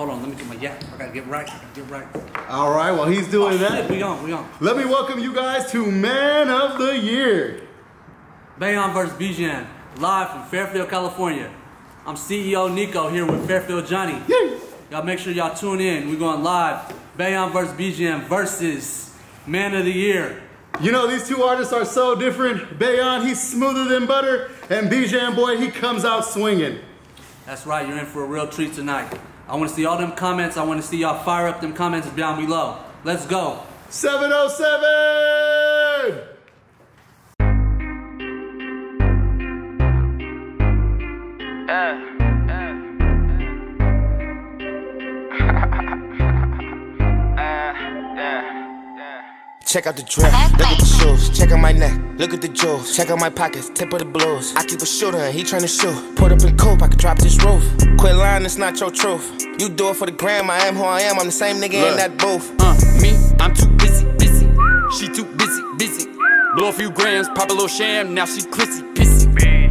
hold on. Let me get my yak. I gotta get right. I gotta get right. All right, while he's doing Oh, that, shit, we on. We on. let me welcome you guys to Man of the Year. Bayon versus Bijan, live from Fairfield, California. I'm CEO Nico here with Fairfield Johnny. Yay! Y'all make sure y'all tune in. We're going live. Bayon versus Bijan versus Man of the Year. You know, these two artists are so different. Bayon, he's smoother than butter, and Bijan Boy, he comes out swinging. That's right, you're in for a real treat tonight. I want to see all them comments. I want to see y'all fire up them comments down below. Let's go. 707! Check out the dress, look at the shoes, check out my neck, look at the jewels, check out my pockets, tip of the blues. I keep a shooter and he tryna shoot. Put up in cope, I can drop this roof. Quit lying, it's not your truth. You do it for the gram, I am who I am, I'm the same nigga in that booth. Uh, me, I'm too busy, busy. She too busy, busy. Blow a few grams, pop a little sham, now she crissy, pissy.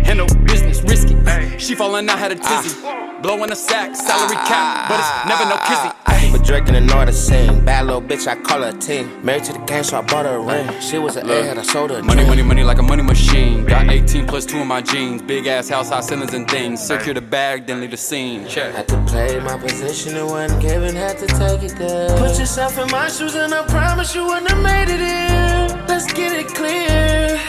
Handle business risky. She falling out, had a tizzy. Blowing a sack, salary cap, but it's never no kizzy. But Drake in the north sing. Bad little bitch, I call her a team. Married to the game, so I bought her a ring. She was an airhead, I sold her a Money, dream. money, money like a money machine. Got 18 plus two in my jeans. Big ass house, high ceilings and things. Secure the bag, then leave the scene. Check. Had to play my position and wasn't given, had to take it there. Put yourself in my shoes and I promise you wouldn't have made it in. Let's get it clear.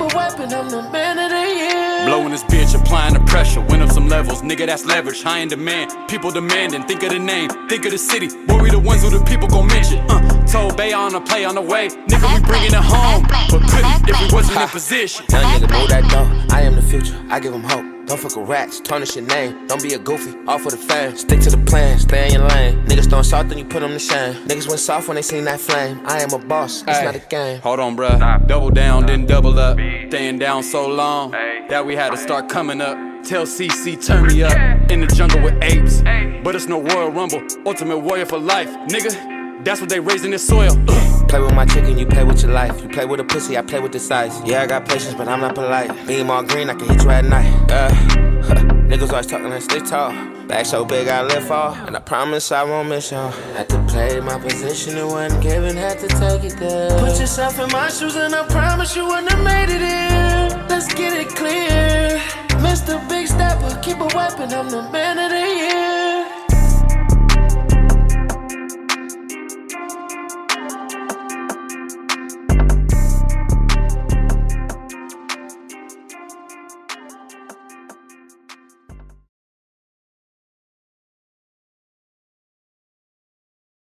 Mr. Big Stepper, keep a weapon, I'm the man of the year. Blowing this bitch, applying the pressure. Went up some levels, nigga, that's leverage. High in demand. People demanding, think of the name, think of the city. Boy, we the ones who the people gon' mention. Uh, told Bay on a play on the way. Nigga, we bringing it home. But couldn't if we wasn't in position. Young nigga, move that dough. I am the future, I give 'em hope. Don't fuck with rats, tarnish your name. Don't be a goofy, all for the fame. Stick to the plan, stay in your lane. Niggas throwing salt, then you put put 'em to shame. Niggas went soft when they seen that flame. I am a boss, it's Ay. not a game. Hold on, bruh. Double down, then double up. Staying down so long that we had to start coming up. Tell CC, turn me up. In the jungle with apes. But it's no Royal Rumble. Ultimate warrior for life. Nigga, that's what they raised in this soil. Play with my chicken, you play with your life. You play with a pussy, I play with the size. Yeah, I got patience, but I'm not polite. Beam all green, I can hit you at night. Uh, niggas always talking like stay tall. Back so big, I live fall. And I promise I won't miss y'all. Had to play my position and wasn't given, had to take it there. Put yourself in my shoes, and I promise you wouldn't have made it in. Let's get it clear. Mr. Big Stepper, keep a weapon, I'm the man of the year.